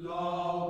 Love.